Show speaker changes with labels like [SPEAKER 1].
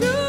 [SPEAKER 1] Let's.